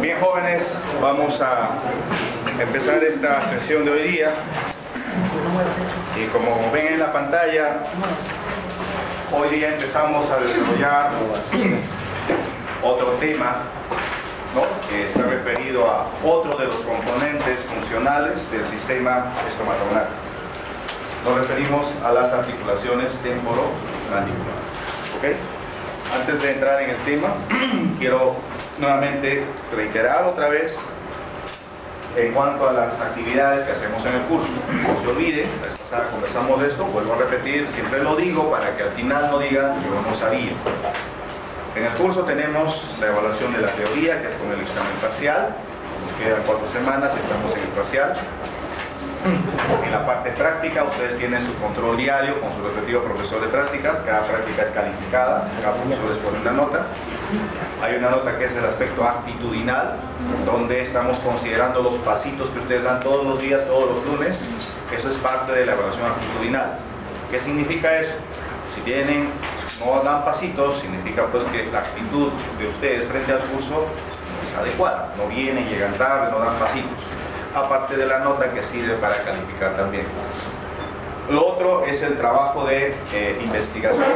Bien jóvenes, vamos a empezar esta sesión de hoy día. Y como ven en la pantalla, hoy día empezamos a desarrollar otro tema que está referido a otro de los componentes funcionales del sistema estomacal. Nos referimos a las articulaciones temporomandibulares. ¿ok? Antes de entrar en el tema, quiero nuevamente reiterar otra vez en cuanto a las actividades que hacemos en el curso. No se olvide, la vez pasada conversamos de esto, vuelvo a repetir, siempre lo digo para que al final no digan yo no sabía. En el curso tenemos la evaluación de la teoría, que es con el examen parcial, nos quedan cuatro semanas y estamos en el parcial. En la parte práctica ustedes tienen su control diario con su respectivo profesor de prácticas, cada práctica es calificada, cada profesor les pone una nota. Hay una nota que es el aspecto actitudinal, donde estamos considerando los pasitos que ustedes dan todos los días, todos los lunes. Eso es parte de la evaluación actitudinal. ¿Qué significa eso? Si tienen, no dan pasitos, significa pues que la actitud de ustedes frente al curso es adecuada. No vienen, llegan tarde, no dan pasitos aparte de la nota que sirve para calificar también. Lo otro es el trabajo de eh, investigación,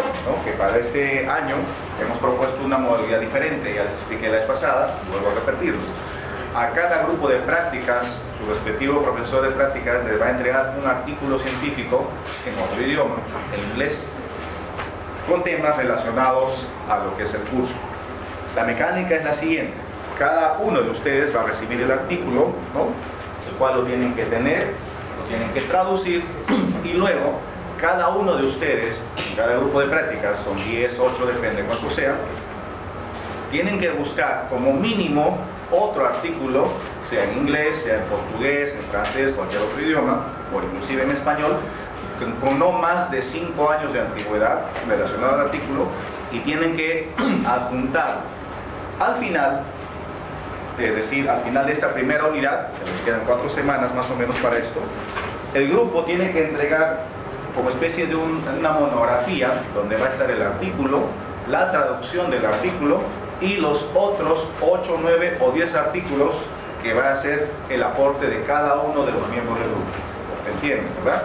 que para este año hemos propuesto una modalidad diferente, ya les expliqué la vez pasada, vuelvo a repetirlo. A cada grupo de prácticas, su respectivo profesor de prácticas les va a entregar un artículo científico en otro idioma, en inglés, con temas relacionados a lo que es el curso. La mecánica es la siguiente, cada uno de ustedes va a recibir el artículo, ¿no? El cual lo tienen que tener, lo tienen que traducir y luego cada uno de ustedes, cada grupo de prácticas, son 10, 8, depende de cuánto sean, tienen que buscar como mínimo otro artículo, sea en inglés, sea en portugués, en francés, cualquier otro idioma, o inclusive en español, con no más de 5 años de antigüedad relacionado al artículo, y tienen que adjuntar al final es decir, al final de esta primera unidad, que nos quedan cuatro semanas más o menos para esto, el grupo tiene que entregar como especie de una monografía donde va a estar el artículo, la traducción del artículo y los otros 8, 9 o 10 artículos que va a ser el aporte de cada uno de los miembros del grupo. ¿Entienden, verdad?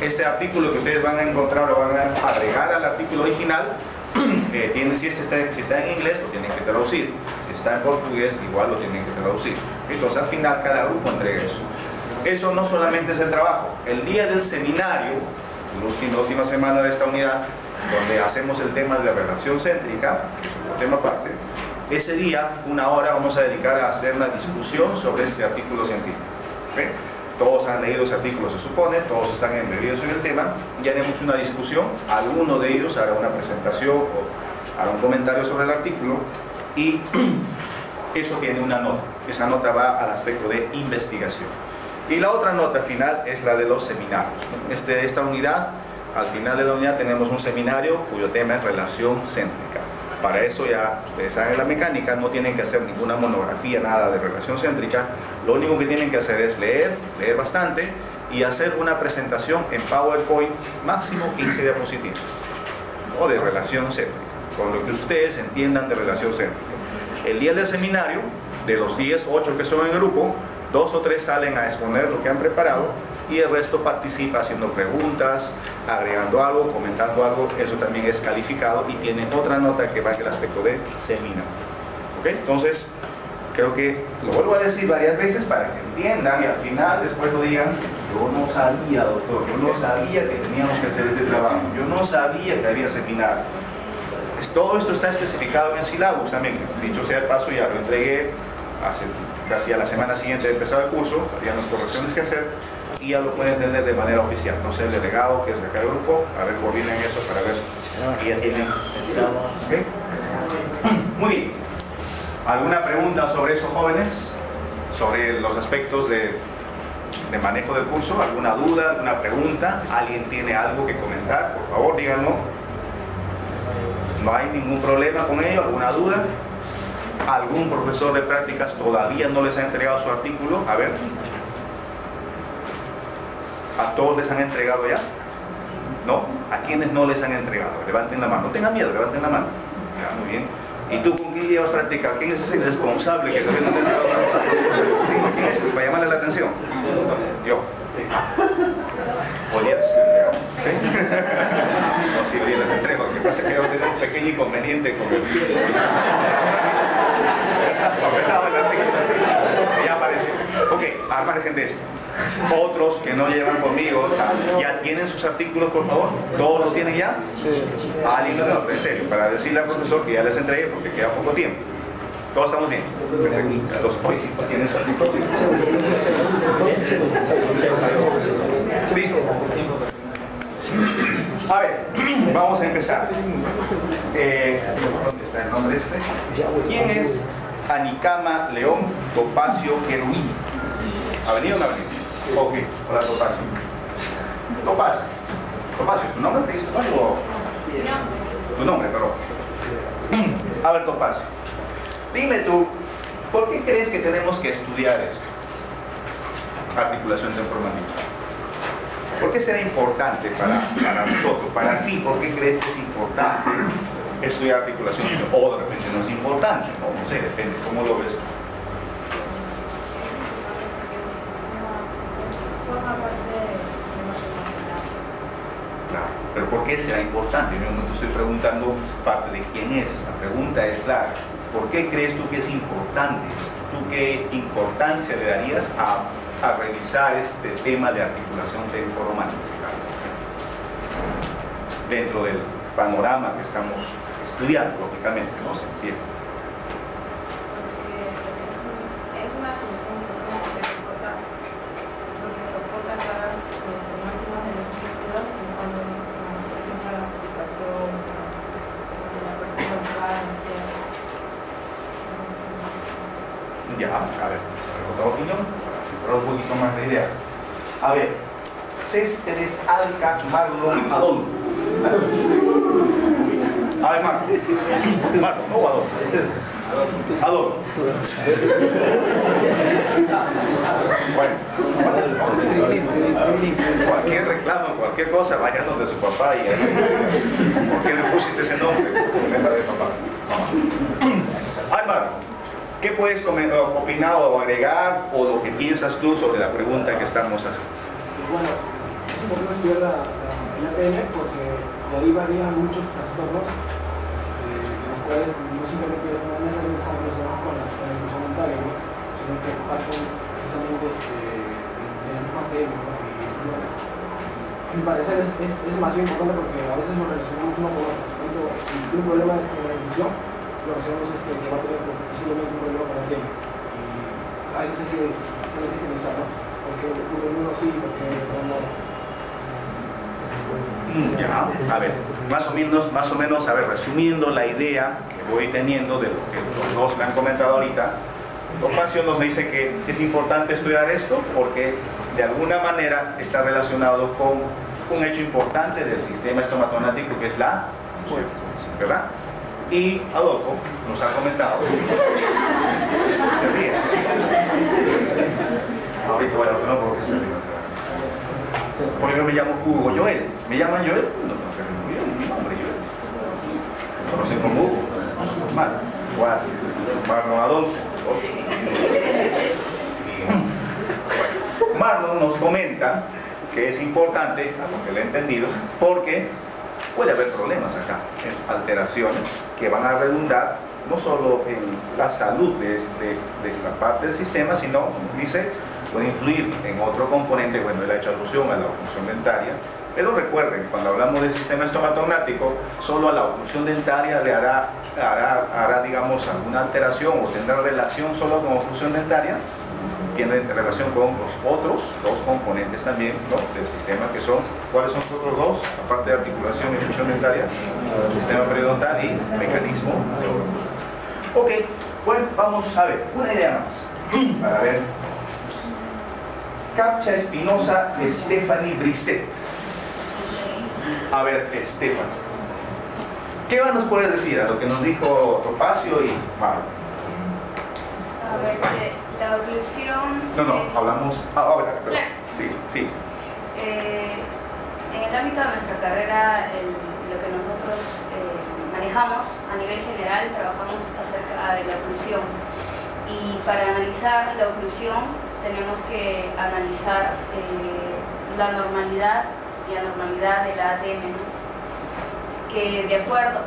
Ese artículo que ustedes van a encontrar lo van a agregar al artículo original eh, tiene, si, está, si, está, en inglés, lo tienen que traducir. Está en portugués, igual lo tienen que traducir. Entonces, al final, cada grupo entrega eso. Eso no solamente es el trabajo. El día del seminario, la última semana de esta unidad, donde hacemos el tema de la relación céntrica, que es un tema aparte, ese día, una hora, vamos a dedicar a hacer una discusión sobre este artículo científico. Todos han leído ese artículo, se supone, todos están embebidos en el tema, ya haremos una discusión, alguno de ellos hará una presentación o hará un comentario sobre el artículo y eso tiene una nota. Esa nota va al aspecto de investigación. Y la otra nota final es la de los seminarios. Este, esta unidad, al final de la unidad tenemos un seminario cuyo tema es relación céntrica. Para eso ya ustedes saben la mecánica, no tienen que hacer ninguna monografía, nada de relación céntrica. Lo único que tienen que hacer es leer, leer bastante y hacer una presentación en PowerPoint máximo 15 diapositivas o de relación céntrica, con lo que ustedes entiendan de relación céntrica. El día del seminario, de los 10, 8 que son en grupo, dos o tres salen a exponer lo que han preparado y el resto participa haciendo preguntas, agregando algo, comentando algo, eso también es calificado y tiene otra nota que va en el aspecto de seminario. Entonces, creo que lo vuelvo a decir varias veces para que entiendan y al final después lo digan, yo no sabía, doctor, yo no sabía que teníamos que hacer este trabajo, yo no sabía que había seminario. Todo esto está especificado en el sílabus también, dicho sea el paso, ya lo entregué hace casi a la semana siguiente de empezar el curso, había las correcciones que hacer, y ya lo pueden tener de manera oficial. No sé el delegado que es de cada grupo, a ver, coordinen eso para ver si ya tienen. Muy bien. ¿Alguna pregunta sobre eso, jóvenes? Sobre los aspectos de, de manejo del curso, ¿alguna duda, alguna pregunta? ¿Alguien tiene algo que comentar? Por favor, díganlo. No hay ningún problema con ello, alguna duda. ¿Algún profesor de prácticas todavía no les ha entregado su artículo? A ver. ¿A todos les han entregado ya? ¿No? ¿A quienes no les han entregado? Levanten la mano. No tengan miedo, levanten la mano. Ya, muy bien. ¿Y tú con quién llevas práctica? ¿Quién es ese responsable que no te ha? ¿Quién es? Para llamarle la atención. Yo. No, si hoy les entrego. Lo que pasa es que yo tengo un pequeño inconveniente con el Ya aparece. Ok, de esto. Otros que no llevan conmigo, ¿ya tienen sus artículos, por favor? ¿Todos los tienen ya? Sí. No, en serio, para decirle al profesor que ya les entregué porque queda poco tiempo. ¿Todos estamos bien? Los policías tienen sus artículos. ¿Listo? A ver, vamos a empezar. Eh, ¿Dónde está el nombre este? ¿Quién es Anicama León Topacio Querubín? ¿Ha venido o no ha venido? Ok, hola Topacio. Topacio. Topacio, ¿tu nombre te dice algo? Tu nombre, perdón. A ver, Topacio. Dime tú, ¿por qué crees que tenemos que estudiar esto? Articulación temporal ¿Por qué será importante para, para nosotros, para ti? ¿Por qué crees que es importante estudiar articulación? O de repente no es importante, no, sé, depende, ¿cómo lo ves? Claro, pero ¿por qué será importante? Yo no te estoy preguntando parte de quién es, la pregunta es clara. ¿Por qué crees tú que es importante? ¿Tú qué importancia le darías a a revisar este tema de articulación temporomandibular dentro del panorama que estamos estudiando, lógicamente, ¿no? Se entiende. Ya, a ver, otra opinión un poquito más de idea. A ver, Céspedes Alca Marlon Adón. A ver, Marco. Marco, no Adón. Adón. Bueno, cualquier reclamo, cualquier cosa, vayan donde su papá y ¿por qué le pusiste ese nombre? de papá. Marco. ¿Qué puedes opinar o agregar o lo que piensas tú sobre la pregunta que estamos haciendo? Bueno, es importante estudiar la, la, APN porque de ahí varían muchos trastornos eh, los cuales no simplemente no necesariamente están relacionados con la, con la inclusión mental, ¿no? Sino que parten precisamente este, de la misma APN. ¿no? Y, mi parecer es, es, es demasiado importante porque a veces nos relacionamos uno con otro. Si un problema es con la inclusión, lo que hacemos es que va a tener posiblemente un problema para el Y ahí se tiene que pensar, ¿no? Porque uno sí, porque no. Ya, a ver, más o menos, más o menos, a ver, resumiendo la idea que voy teniendo de lo que los dos me han comentado ahorita, Topacio nos dice que es importante estudiar esto porque de alguna manera está relacionado con un hecho importante del sistema estomatonático que es la ¿verdad? Y Adolfo nos ha comentado. Porque se. Porque yo me llamo Hugo Joel. ¿Me llaman Joel? No, no sé mi nombre Joel. Conocen como Hugo. Mal. Marlon Marlon nos comenta que es importante, a lo que le he entendido, porque puede haber problemas acá, alteraciones que van a redundar no solo en la salud de, este, de esta parte del sistema, sino, como dice, puede influir en otro componente, bueno, él ha hecho alusión a la oclusión dentaria, pero recuerden, cuando hablamos del sistema estomatognático, solo a la oclusión dentaria le hará, hará, hará, digamos, alguna alteración o tendrá relación solo con oclusión dentaria, tiene relación con los otros dos componentes también del sistema que son, ¿cuáles son los otros dos? Aparte de articulación y función dentaria, sistema periodontal y mecanismo Ok, bueno, vamos a ver, una idea más, para ver. Capcha Espinosa Stephanie Bristet. A ver, Stephanie. ¿Qué más nos puedes decir a lo que nos dijo Topacio y Marco? A ver, la oclusión... No, no, hablamos ah, ahora. pero- Claro. Sí, sí. Eh, en el ámbito de nuestra carrera, el- lo que nosotros eh, manejamos a nivel general, trabajamos acerca de la oclusión. Y para analizar la oclusión tenemos que analizar eh, la normalidad y anormalidad de la ATM, que de acuerdo,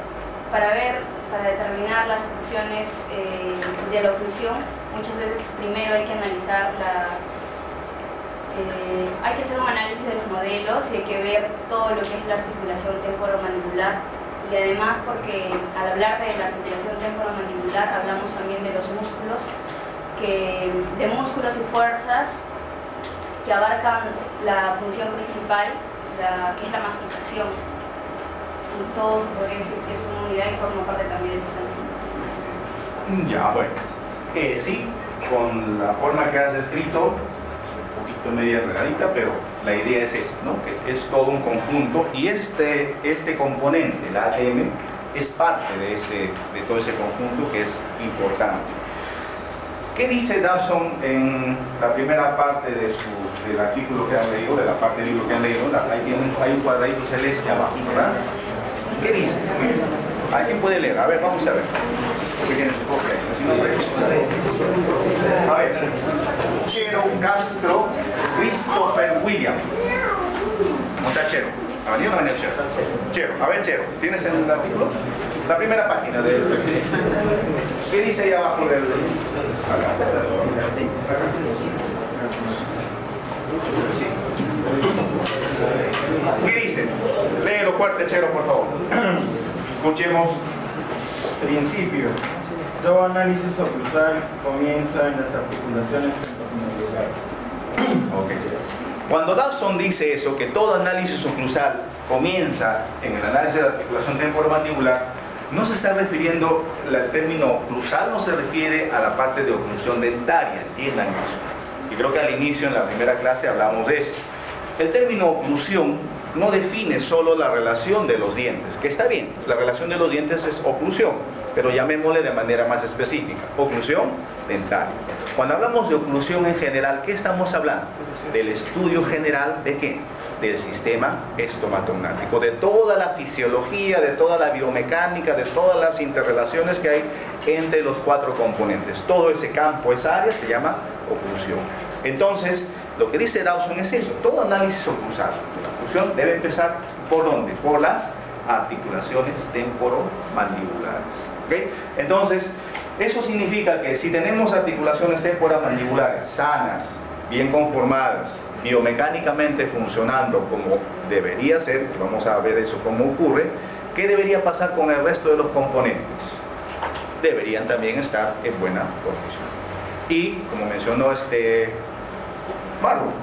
para ver, para determinar las funciones eh, de la oclusión, muchas veces primero hay que analizar la, eh, hay que hacer un análisis de los modelos y hay que ver todo lo que es la articulación temporomandibular. Y además porque al hablar de la articulación temporomandibular hablamos también de los músculos, que, de músculos y fuerzas que abarcan la función principal, la, que es la masticación. Y todo se podría decir que es una unidad y forma parte también sistema Mm, Ya, bueno. Eh, sí, con la forma que has descrito, un poquito media enredadita, pero la idea es esta, ¿no? Que es todo un conjunto y este, este componente, el ATM, es parte de, ese, de todo ese conjunto que es importante. ¿Qué dice Dawson en la primera parte de su, del artículo que han leído, de la parte del libro que han leído? La- tiene un, hay un cuadradito celeste abajo, ¿verdad? ¿Qué dice? ¿Alguien puede leer? A ver, vamos a ver. Porque tiene su copia. pues, A ver. Chero Castro Christopher William. Muchachero. ¿Ha venido o no ha venido Chero? Chero. A ver, Chero. ¿Tienes el artículo? La primera página del... ¿Qué dice ahí abajo del... ¿Qué dice? Léelo fuerte, Chero, por favor. Escuchemos. Principio. Todo análisis oclusal comienza en las articulaciones Ok. Cuando Dawson dice eso, que todo análisis oclusal comienza en el análisis de la articulación temporomandibular, no se está refiriendo, el término oclusal no se refiere a la parte de oclusión dentaria, entiendan eso. Y creo que al inicio, en la primera clase, hablamos de eso. El término oclusión no define solo la relación de los dientes, que está bien, la relación de los dientes es oclusión, pero llamémosle de manera más específica, oclusión dentaria. Cuando hablamos de oclusión en general, ¿qué estamos hablando? Del estudio general de qué? Del sistema estomatognático, de toda la fisiología, de toda la biomecánica, de todas las interrelaciones que hay entre los cuatro componentes. Todo ese campo, esa área se llama oclusión. Entonces, lo que dice Dawson es eso, todo análisis oclusal. La oclusión debe empezar por dónde? Por las articulaciones temporomandibulares. Entonces, eso significa que si tenemos articulaciones temporomandibulares sanas, bien conformadas, biomecánicamente funcionando como debería ser, y vamos a ver eso cómo ocurre, ¿qué debería pasar con el resto de los componentes? Deberían también estar en buena posición. Y, como mencionó este Marlon,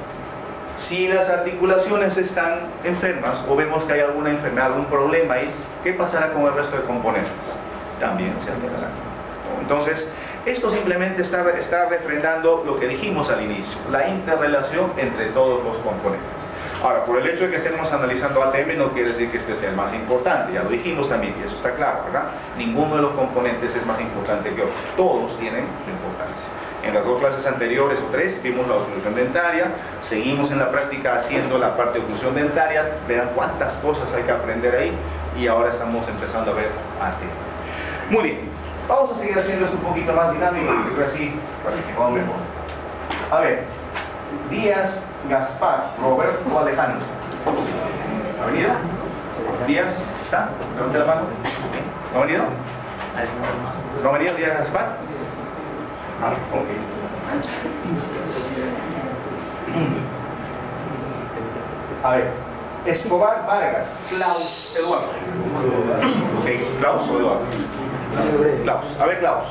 si las articulaciones están enfermas o vemos que hay alguna enfermedad, algún problema ahí, ¿qué pasará con el resto de componentes? También se alterarán. Entonces, esto simplemente está, está refrendando lo que dijimos al inicio, la interrelación entre todos los componentes. Ahora, por el hecho de que estemos analizando ATM no quiere decir que este sea el más importante, ya lo dijimos también, y eso está claro, ¿verdad? Ninguno de los componentes es más importante que otro, todos tienen importancia. En las dos clases anteriores o tres vimos la oclusión dentaria, seguimos en la práctica haciendo la parte de oclusión dentaria, vean cuántas cosas hay que aprender ahí y ahora estamos empezando a ver ATM. Muy bien, vamos a seguir haciendo esto un poquito más dinámico y así participamos mejor. A ver, Díaz, Gaspar, Roberto, Alejandro. ¿Ha venido? Díaz, ¿está? Levante la mano. ¿No ha venido? ¿No ha venido Díaz Gaspar? Ah, ok. A ver, Escobar Vargas, Klaus Eduardo. Ok, Klaus o Eduardo. Klaus, a ver Klaus.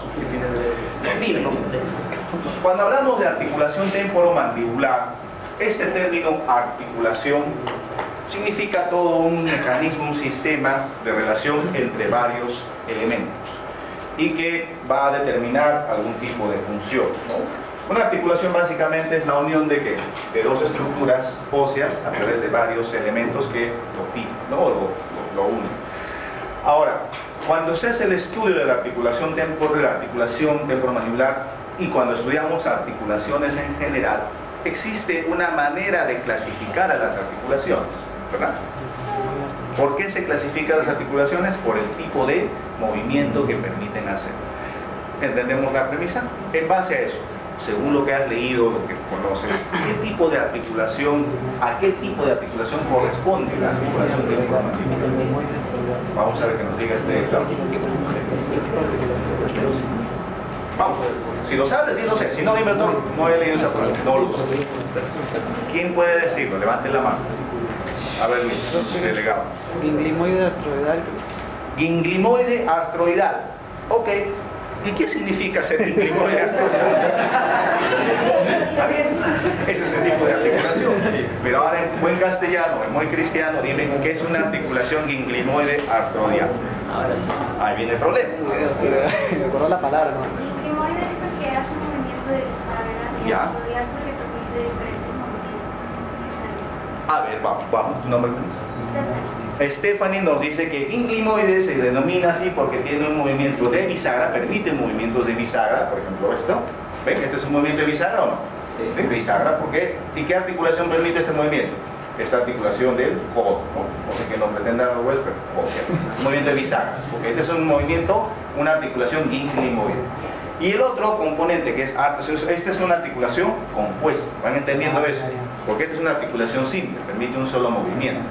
Cuando hablamos de articulación temporomandibular, este término articulación significa todo un mecanismo, un sistema de relación entre varios elementos y que va a determinar algún tipo de función. Una articulación básicamente es la unión de, ¿qué? de dos estructuras óseas a través de varios elementos que lo ¿no? lo, lo- lo unen. Ahora, cuando se hace el estudio de la articulación temporal, la articulación temporomandibular y cuando estudiamos articulaciones en general, existe una manera de clasificar a las articulaciones, ¿verdad? ¿Por qué se clasifican las articulaciones? Por el tipo de movimiento que permiten hacer. ¿Entendemos la premisa? En base a eso, según lo que has leído, lo que conoces, ¿qué tipo de articulación, a qué tipo de articulación corresponde la articulación temporomandibular? Vamos a ver que nos diga este Vamos, si lo sabes, sí lo sé. Si no, dime, no, no he leído esa palabra. No lo sé. ¿Quién puede decirlo? Levanten la mano. A ver, Luis, delegado. Ginglimoide artroidal. Ginglimoide artroidal. Ok. ¿Y qué significa ser ginglimoide artroidal? ¿Está bien? Ese es el tipo de articulación. Pero ahora en buen castellano, en muy cristiano, dime qué es una articulación ginglimoide artroidal. Ahí viene el problema. Me acuerdo la palabra, ¿no? Inclimoide es porque hace un movimiento de bisagra y Ya. arterial porque permite diferentes movimientos. A ver, vamos, vamos. ¿Tu nombre? Stephanie. Stephanie nos dice que inclimoide se denomina así porque tiene un movimiento de bisagra, permite movimientos de bisagra, por ejemplo esto. ¿Ven? ¿Este es un movimiento de bisagra o no? De bisagra, ¿por qué? ¿Y qué articulación permite este movimiento? Esta articulación del codo, ¿no? O sea que no pretenda dar vuelta, un movimiento de bisagra. Porque este es un movimiento, una articulación inclimoide. Y el otro componente que es, art- esta es una articulación compuesta, ¿van entendiendo eso? Porque esta es una articulación simple, permite un solo movimiento.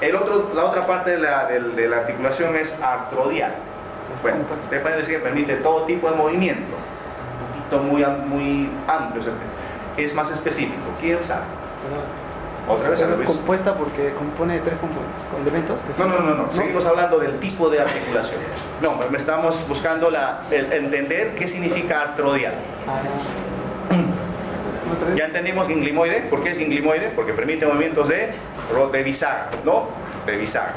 El otro, la otra parte de la, de la articulación es artrodial. Bueno, usted puede decir que permite todo tipo de movimiento, un poquito muy, muy amplio, o sea, es más específico. ¿Quién sabe? Otra vez a. Compuesta porque compone de tres componentes, elementos. No, no, no, no, seguimos hablando del tipo de articulación. No, me estamos buscando la, el entender qué significa artrodial. Ya entendimos inglimoide, ¿por qué es inglimoide? Porque permite movimientos de, de bisagra, ¿no? De bisagra.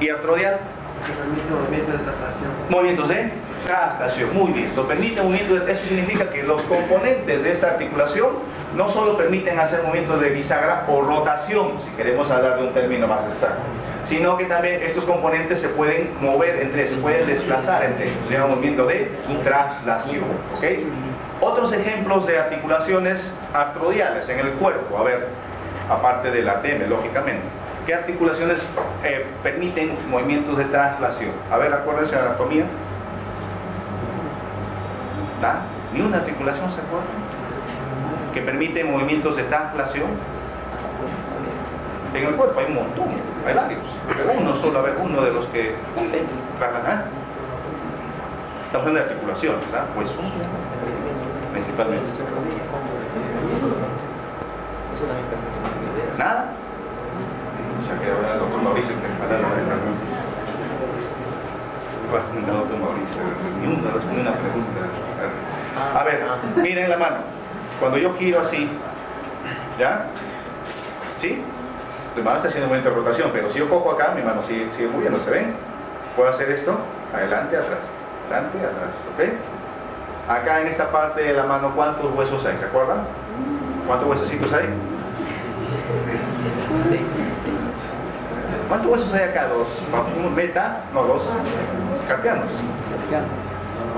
Y artrodial, permite movimiento de traslación. movimientos de traslación. Muy bien, lo permite movimientos de, eso significa que los componentes de esta articulación no solo permiten hacer movimientos de bisagra o rotación, si queremos hablar de un término más exacto, sino que también estos componentes se pueden mover entre, se pueden desplazar entre ellos, se llama movimiento de traslación. ¿ok? Otros ejemplos de articulaciones artrodiales en el cuerpo, a ver, aparte del ATM, lógicamente. ¿Qué articulaciones eh, permiten movimientos de traslación? A ver, acuérdense de anatomía. ¿Da? Ni una articulación se acuerda que permite movimientos de traslación. En el cuerpo hay un montón, hay varios, uno solo, a ver, uno de los que. Estamos hablando de articulaciones, ¿verdad? Huesos, principalmente. ¿Nada? Sea que ahora el doctor Mauricio que para la Bueno, el doctor Mauricio, ni una, ni una pregunta. A ver, miren la mano. Cuando yo giro así, ¿ya? ¿Sí? Mi mano está haciendo un movimiento de rotación, pero si yo cojo acá, mi mano sigue, sigue moviendo, ¿se ven? Puedo hacer esto, adelante, atrás, adelante, atrás, ¿ok? Acá en esta parte de la mano, ¿cuántos huesos hay? ¿Se acuerdan? ¿Cuántos huesecitos hay? ¿Cuántos huesos hay acá? Dos. Un beta, no dos. Carpianos.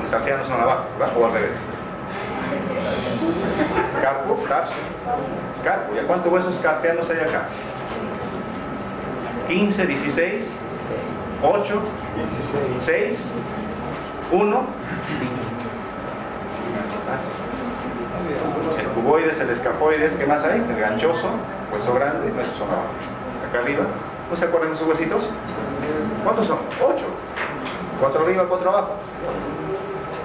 Los carpianos son abajo, ¿verdad? O al revés. Carpo, carpo. Carpo. ¿Y cuántos huesos carpianos hay acá? 15, 16, 8, 6, 1. El cuboides, el escafoides, ¿qué más hay? El ganchoso, hueso grande, esos son abajo. Acá arriba, ¿no se acuerdan de esos huesitos? ¿Cuántos son? Ocho. Cuatro arriba, cuatro abajo.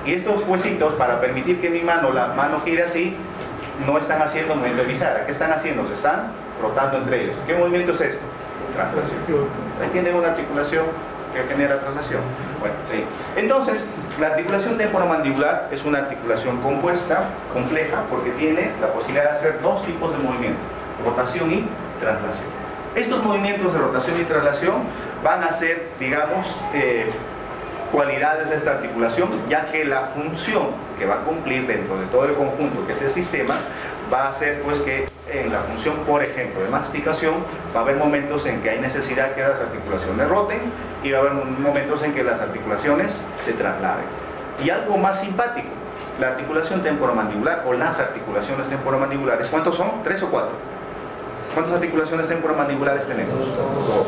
Y estos huesitos, para permitir que mi mano, la mano gire así, no están haciendo movimiento de. ¿Qué están haciendo? Se están rotando entre ellos. ¿Qué movimiento es este? Traslación. Ahí tiene una articulación que genera traslación. Bueno, sí. Entonces, la articulación temporomandibular es una articulación compuesta, compleja, porque tiene la posibilidad de hacer dos tipos de movimiento, rotación y traslación. Estos movimientos de rotación y traslación van a ser, digamos, eh, cualidades de esta articulación, ya que la función que va a cumplir dentro de todo el conjunto que es el sistema, va a ser pues que en la función, por ejemplo, de masticación, va a haber momentos en que hay necesidad que las articulaciones roten y va a haber momentos en que las articulaciones se trasladen. Y algo más simpático, la articulación temporomandibular o las articulaciones temporomandibulares, ¿cuántos son? ¿Tres o cuatro? ¿Cuántas articulaciones temporomandibulares tenemos? Dos.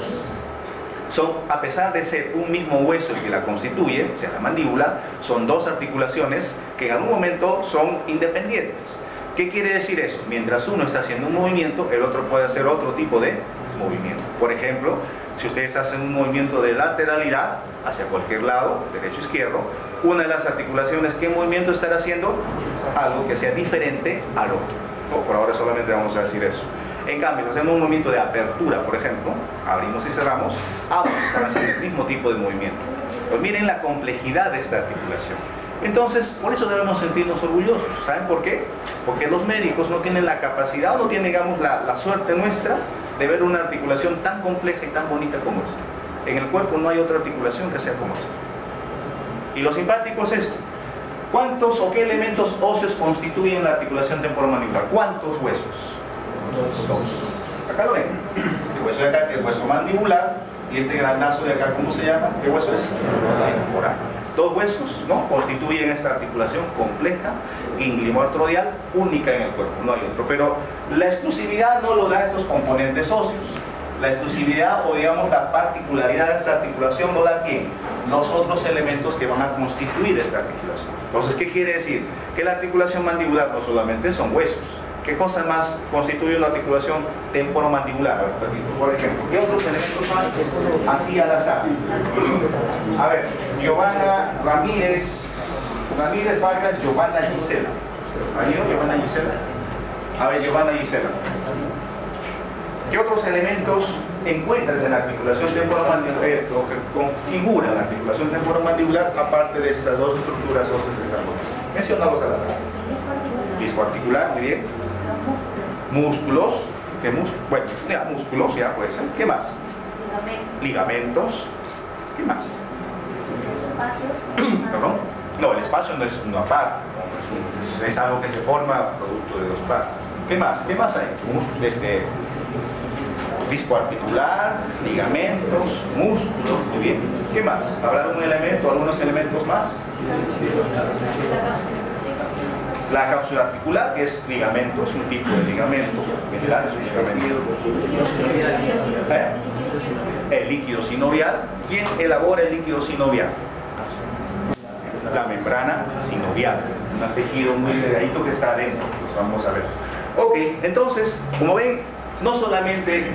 Son, a pesar de ser un mismo hueso que la constituye, o sea, la mandíbula, son dos articulaciones que en algún momento son independientes. ¿Qué quiere decir eso? Mientras uno está haciendo un movimiento, el otro puede hacer otro tipo de movimiento. Por ejemplo, si ustedes hacen un movimiento de lateralidad hacia cualquier lado, derecho izquierdo, una de las articulaciones, ¿qué movimiento estará haciendo? Algo que sea diferente al otro. por ahora solamente vamos a decir eso. En cambio, si hacemos un movimiento de apertura, por ejemplo, abrimos y cerramos, ambos están haciendo el mismo tipo de movimiento. Pues miren la complejidad de esta articulación. Entonces, por eso debemos sentirnos orgullosos. ¿Saben por qué? Porque los médicos no tienen la capacidad o no tienen, digamos, la, la suerte nuestra de ver una articulación tan compleja y tan bonita como esta. En el cuerpo no hay otra articulación que sea como esta. Y lo simpático es esto. ¿Cuántos o qué elementos óseos constituyen la articulación temporomandibular? ¿Cuántos huesos? Dos. Acá lo ven. El hueso de acá, el hueso mandibular, y este grandazo de acá, ¿cómo se llama? ¿Qué hueso es? Temporal. Dos huesos, ¿no? Constituyen esta articulación compleja, inglimoartrodial, única en el cuerpo, no hay otro. Pero la exclusividad no lo da estos componentes óseos. La exclusividad o digamos la particularidad de esta articulación lo da quién? Los otros elementos que van a constituir esta articulación. Entonces, ¿qué quiere decir? Que la articulación mandibular no solamente son huesos, ¿Qué cosa más constituye una articulación temporomandibular? Por ejemplo, ¿qué otros elementos más? Así al azar. A ver, Giovanna Ramírez, Ramírez Vargas, Giovanna Gisela. ¿Ha Giovanna Gisela? A ver, Giovanna Gisela. ¿Qué otros elementos encuentras en la articulación temporomandibular, eh, o que configura la articulación temporomandibular aparte de estas dos estructuras óseas que estamos? Mencionamos al azar. Disco articular, muy bien músculos, ¿qué músculos? Bueno, ya, músculos ya puede ser. ¿Qué más? Ligamentos. ¿Qué más? ¿Perdón? No, el espacio no es una parte, es, algo que se forma producto de dos partes. ¿Qué más? ¿Qué más hay? Este, disco articular, ligamentos, músculos, muy bien. ¿Qué más? ¿Habrá algún elemento, algunos elementos más? La cápsula articular, que es ligamento, es un tipo de ligamento, general es un ligamento. ¿Eh? El líquido sinovial. ¿Quién elabora el líquido sinovial? La membrana sinovial, un tejido muy delgadito que está adentro, pues vamos a ver. Ok, entonces, como ven, no solamente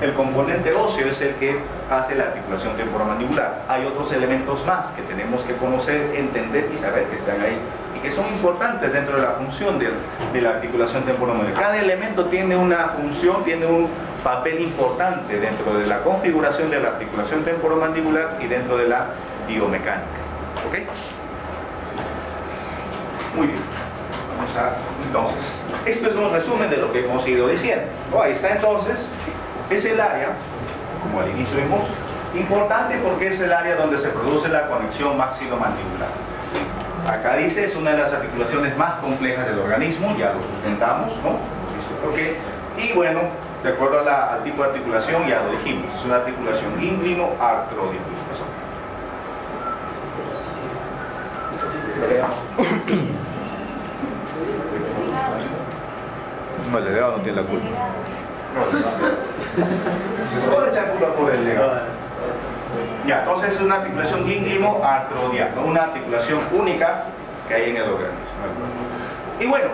el componente óseo es el que hace la articulación temporomandibular. Hay otros elementos más que tenemos que conocer, entender y saber que están ahí que son importantes dentro de la función de, la articulación temporomandibular. Cada elemento tiene una función, tiene un papel importante dentro de la configuración de la articulación temporomandibular y dentro de la biomecánica. ¿Ok? Muy bien. Vamos a, entonces, esto es un resumen de lo que hemos ido diciendo. ahí está entonces es el área, como al inicio vimos, importante porque es el área donde se produce la conexión maxilomandibular. Acá dice, es una de las articulaciones más complejas del organismo, ya lo sustentamos, ¿no? Y bueno, de acuerdo al tipo de articulación, ya lo dijimos, es una articulación ínglimo-artródica. No, el delegado no tiene la culpa. No, echar culpa por el delegado. Ya, entonces es una articulación gínglimo artrodial, una articulación única que hay en el organismo. Y bueno,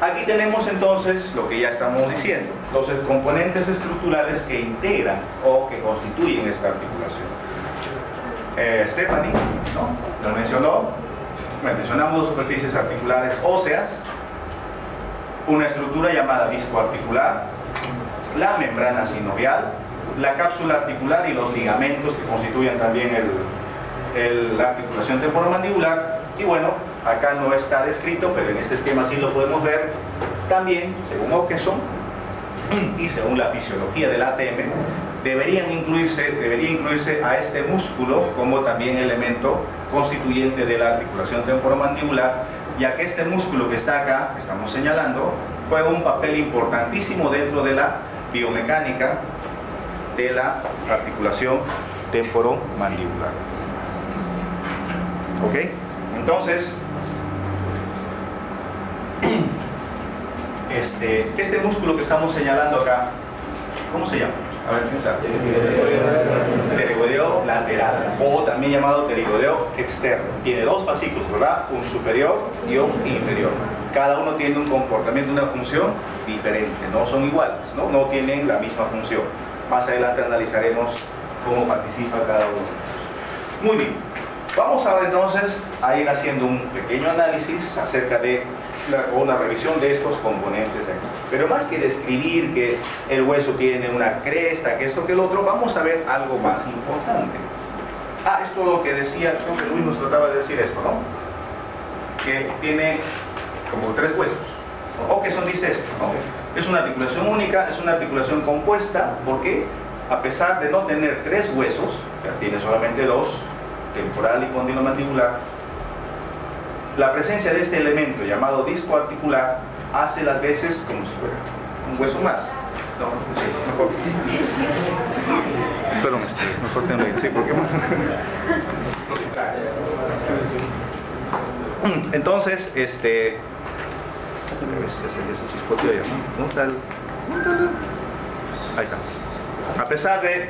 aquí tenemos entonces lo que ya estamos diciendo, los componentes estructurales que integran o que constituyen esta articulación. Eh, Stephanie, ¿no? Lo mencionó, mencionamos superficies articulares óseas, una estructura llamada disco articular, la membrana sinovial, la cápsula articular y los ligamentos que constituyen también la articulación temporomandibular. Y bueno, acá no está descrito, pero en este esquema sí lo podemos ver. También, según Okeson y según la fisiología del ATM, deberían incluirse, debería incluirse a este músculo como también elemento constituyente de la articulación temporomandibular, ya que este músculo que está acá, que estamos señalando, juega un papel importantísimo dentro de la biomecánica de la articulación temporomandibular. ¿Ok? Entonces, este, este músculo que estamos señalando acá, ¿cómo se llama? A ver, piensa. Pterigodeo lateral, o también llamado pterigodeo externo. Tiene dos fascículos, ¿verdad? Un superior y un inferior. Cada uno tiene un comportamiento, una función diferente, no son iguales, ¿no? No tienen la misma función. Más adelante analizaremos cómo participa cada uno. Muy bien. Vamos ahora entonces a ir haciendo un pequeño análisis acerca de una revisión de estos componentes aquí. Pero más que describir que el hueso tiene una cresta, que esto, que el otro, vamos a ver algo más importante. Ah, esto lo que decía, creo que Luis nos trataba de decir esto, ¿no? Que tiene como tres huesos. ¿O qué son dice esto? ¿no? Es una articulación única, es una articulación compuesta, porque a pesar de no tener tres huesos, ya tiene solamente dos, temporal y condilomandibular, la presencia de este elemento llamado disco articular hace las veces como si fuera un hueso más. No, sí, mejor. Perdón, este, mejor tengo sí, porque Entonces, este. A pesar de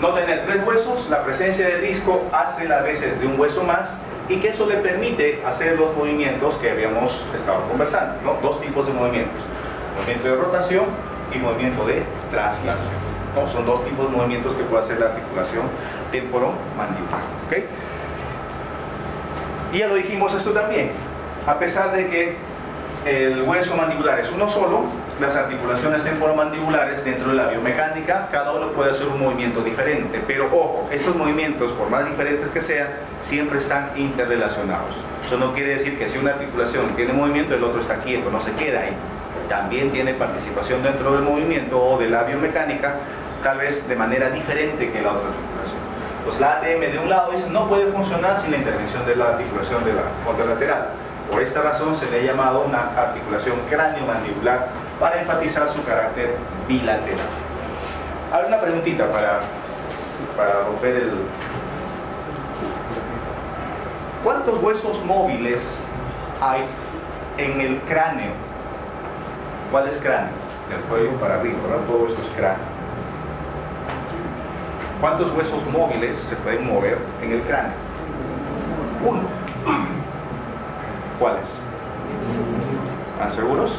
no tener tres huesos, la presencia del disco hace las veces de un hueso más y que eso le permite hacer los movimientos que habíamos estado conversando, ¿no? dos tipos de movimientos, movimiento de rotación y movimiento de traslación. ¿no? Son dos tipos de movimientos que puede hacer la articulación temporomandibular. ¿okay? Y ya lo dijimos esto también, a pesar de que el hueso mandibular es uno solo, las articulaciones temporomandibulares dentro de la biomecánica, cada uno puede hacer un movimiento diferente, pero ojo, estos movimientos, por más diferentes que sean, siempre están interrelacionados. Eso no quiere decir que si una articulación tiene movimiento, el otro está quieto, no se queda ahí. También tiene participación dentro del movimiento o de la biomecánica, tal vez de manera diferente que la otra articulación. Pues la ATM de un lado dice, no puede funcionar sin la intervención de la articulación de la contralateral por esta razón se le ha llamado una articulación cráneo-mandibular para enfatizar su carácter bilateral. Hay una preguntita para, para romper el... ¿Cuántos huesos móviles hay en el cráneo? ¿Cuál es cráneo? Del cuello para arriba, ¿verdad? Todo esto es cráneo. ¿Cuántos huesos móviles se pueden mover en el cráneo? Uno. ¿Cuáles? ¿Están seguros?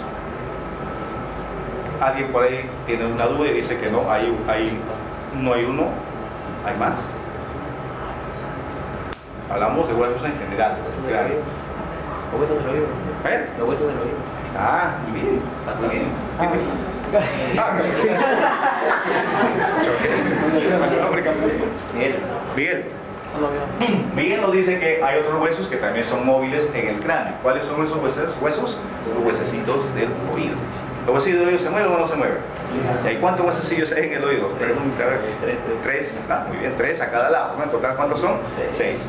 ¿Alguien por ahí tiene una duda y dice que no? Hay, hay, no hay uno, hay más. Hablamos de huesos en general. Los huesos del oído. ¿Eh? Los huesos del oído. Ah, muy bien. Muy bien. Ah, Miguel. Miguel. No lo veo. Miguel nos dice que hay otros huesos que también son móviles en el cráneo. ¿Cuáles son esos huesos? huesos? Los huesecitos del oído. ¿Los huesitos del oído se mueven o no se mueven? ¿Y cuántos huesecillos hay en el oído? Ver. Tres. Ah, muy bien, tres a cada lado. ¿no? En total, ¿cuántos son? Seis.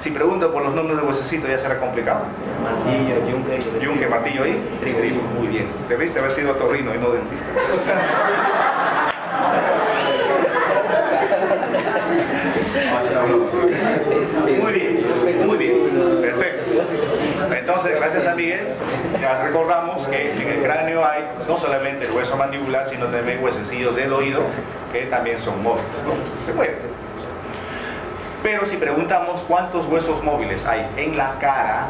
Si pregunto por los nombres de huesecitos ya será complicado. Martillo, yunque. Yunque, martillo y trigo. Muy bien. Debiste haber sido torrino y no dentista. Muy bien, muy bien, perfecto. Entonces, ya recordamos que en el cráneo hay no solamente el hueso mandibular, sino también huesecillos del oído, que también son móviles, ¿no? Pero si preguntamos cuántos huesos móviles hay en la cara,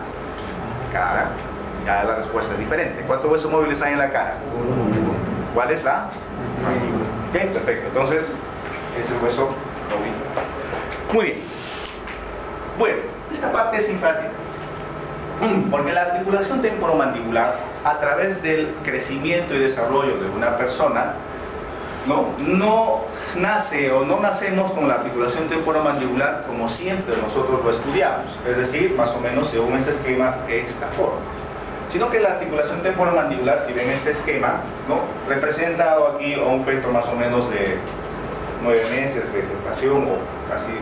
cara, ya la respuesta es diferente. ¿Cuántos huesos móviles hay en la cara? ¿Cuál es la? Ok, perfecto. Entonces, es el hueso móvil. Muy bien. Bueno, esta parte es simpática. Porque la articulación temporomandibular, a través del crecimiento y desarrollo de una persona, ¿no? no nace o no nacemos con la articulación temporomandibular como siempre nosotros lo estudiamos, es decir, más o menos según este esquema de esta forma. Sino que la articulación temporomandibular, si ven este esquema, ¿no? representado aquí a un feto más o menos de nueve meses de gestación o casi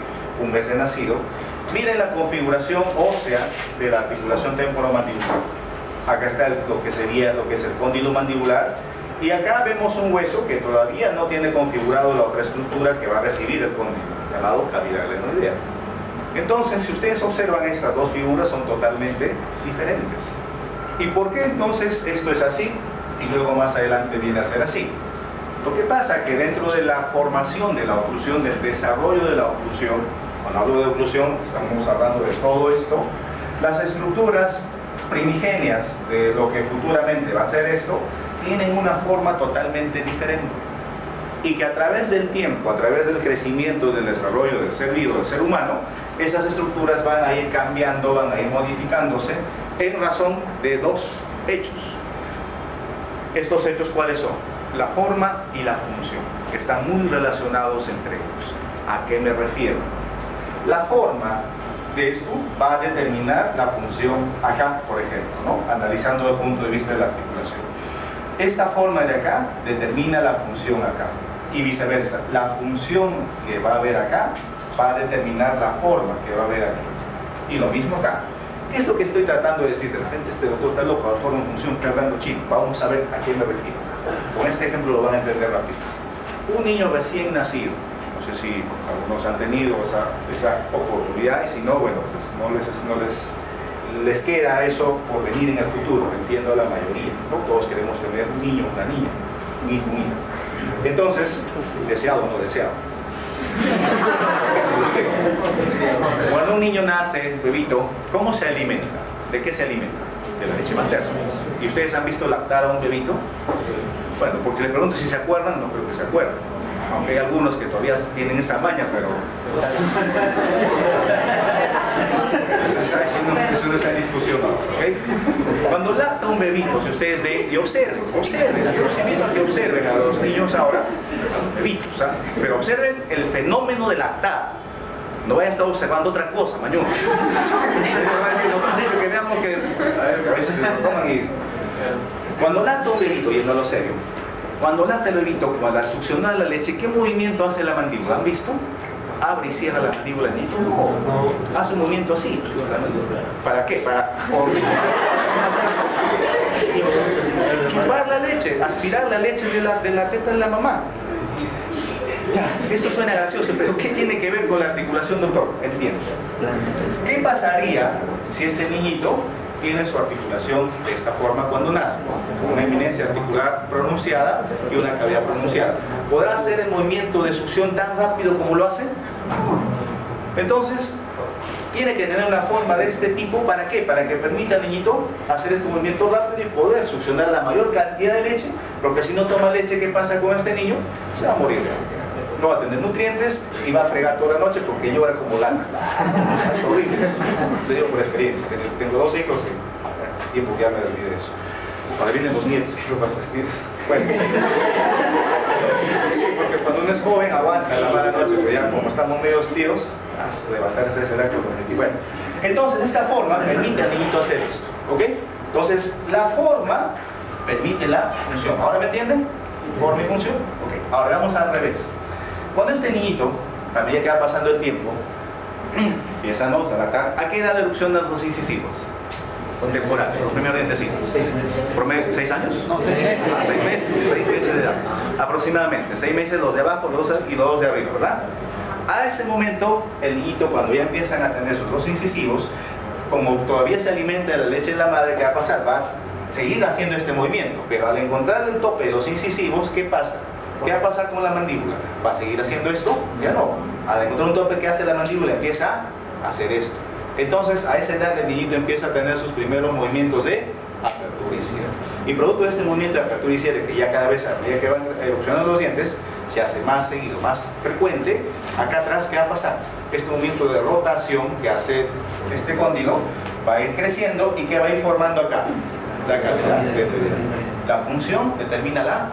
un mes de nacido, miren la configuración ósea de la articulación temporomandibular. Acá está lo que sería lo que es el cóndilo mandibular. Y acá vemos un hueso que todavía no tiene configurado la otra estructura que va a recibir el cóndilo, llamado cavidad glenoidea. Entonces, si ustedes observan estas dos figuras son totalmente diferentes. ¿Y por qué entonces esto es así y luego más adelante viene a ser así? Lo que pasa es que dentro de la formación de la oclusión, del desarrollo de la oclusión, cuando hablo de oclusión estamos hablando de todo esto, las estructuras primigenias de lo que futuramente va a ser esto, tienen una forma totalmente diferente. Y que a través del tiempo, a través del crecimiento, del desarrollo del ser vivo, del ser humano, esas estructuras van a ir cambiando, van a ir modificándose en razón de dos hechos. ¿Estos hechos cuáles son? La forma y la función, que están muy relacionados entre ellos. ¿A qué me refiero? La forma de esto va a determinar la función acá, por ejemplo, ¿no? analizando desde el punto de vista de la articulación. Esta forma de acá determina la función acá y viceversa. La función que va a haber acá va a determinar la forma que va a haber aquí. Y lo mismo acá. ¿Qué es lo que estoy tratando de decir? De repente este doctor está loco, forma en función, está hablando chino. Vamos a ver a qué me refiero. Con este ejemplo lo van a entender rápido. Un niño recién nacido, no sé si algunos han tenido esa, esa oportunidad y si no, bueno, pues no les, no les, les queda eso por venir en el futuro, entiendo a la mayoría, ¿no? Todos queremos tener un niño, una niña, un hijo, un hijo. Entonces, deseado o no deseado. Cuando un niño nace, bebito, ¿cómo se alimenta? ¿De qué se alimenta? De la leche materna. ¿Y ustedes han visto lactar a un bebito? Bueno, porque le pregunto si se acuerdan, no creo que se acuerden. Aunque hay algunos que todavía tienen esa maña, pero... Eso, no, no está discusión ahora, ¿ok? Cuando lacta un bebito, si ustedes ven y observen, observen, yo a que observen a los niños ahora, bebitos, ¿ah? pero observen el fenómeno de lactar. No vayan a estar observando otra cosa, y... Cuando lacta un bebito, yendo a lo serio, cuando lacta el bebito, al succionar la leche, ¿qué movimiento hace la mandíbula? ¿Han visto? Abre y cierra la mandíbula el niño. Hace un movimiento así. ¿Para qué? Para chupar la leche, aspirar la leche de la, de la teta de la mamá. Ya, esto suena gracioso, pero ¿qué tiene que ver con la articulación, doctor? Entiendo. ¿Qué pasaría si este niñito tiene su articulación de esta forma cuando nace? Una eminencia articular pronunciada y una cavidad pronunciada. ¿Podrá hacer el movimiento de succión tan rápido como lo hace? Entonces, tiene que tener una forma de este tipo, ¿para qué? Para que permita al niñito hacer este movimiento rápido y poder succionar la mayor cantidad de leche, porque si no toma leche, ¿qué pasa con este niño? Se va a morir. No va a tener nutrientes y va a fregar toda la noche porque llora como lana. Es horrible. Lo digo por experiencia. Tengo, dos hijos y hace tiempo que ya me olvidé de eso. Ahora vienen los nietos, que son más fastidios. Bueno. Sí, porque cuando uno es joven aguanta la mala noche, pero ya como estamos medios tíos, hasta levantarse ese acto con Bueno, entonces esta forma permite al niñito hacer esto, ¿ok? Entonces la forma permite la función. ¿Ahora me entienden? Forma y función. Ok, ahora vamos al revés. Cuando este niñito, a medida que va pasando el tiempo, empieza ¿no? a lactar, ¿a qué edad de erupción de los incisivos? Contemporáneos, los primeros dientecitos. ¿Promedio seis años? No, seis meses. Ah, seis meses, seis meses de edad. Aproximadamente, seis meses los de abajo, los dos y los dos de arriba, ¿verdad? A ese momento, el niñito, cuando ya empiezan a tener sus dos incisivos, como todavía se alimenta de la leche de la madre, ¿qué va a pasar? Va a seguir haciendo este movimiento, pero al encontrar el tope de los incisivos, ¿qué pasa? ¿Qué va a pasar con la mandíbula? ¿Va a seguir haciendo esto? Ya no. Al encontrar un tope, ¿qué hace la mandíbula? Empieza a hacer esto. Entonces, a esa edad el niñito empieza a tener sus primeros movimientos de apertura y cierre. Y producto de este movimiento de apertura y cierre, que ya cada vez a medida que van erupcionando los dientes, se hace más seguido, más frecuente, acá atrás, ¿qué va a pasar? Este movimiento de rotación que hace este cóndilo va a ir creciendo y que va a ir formando acá la ventral. La función determina la